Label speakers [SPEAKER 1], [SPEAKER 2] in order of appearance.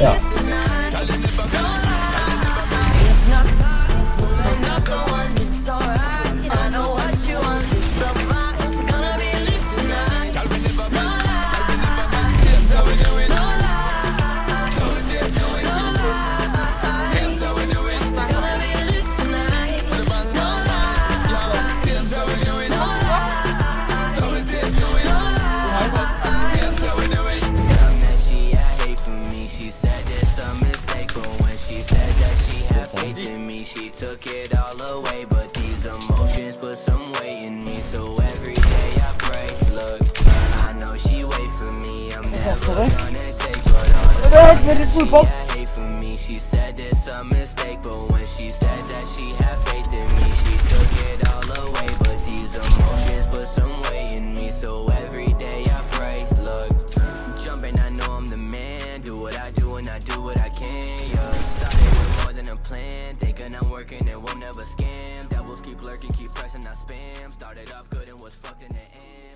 [SPEAKER 1] 这样。Took it all away. But these emotions put some weight in me, so every day I pray. Look, I know she wait for me. I'm never gonna take, but all
[SPEAKER 2] Evet verir full pop.
[SPEAKER 1] had hate for me. She said it's a mistake, but when she said that she had faith in me, she took it all away. But these emotions put some weight in me, so every day I pray. Look, jumping, I know I'm the man. Do what I do and I do what I can. Plan. Thinking I'm working and won't never scam. Devils keep lurking, keep pressing, I spam. Started off good and was fucked in the end.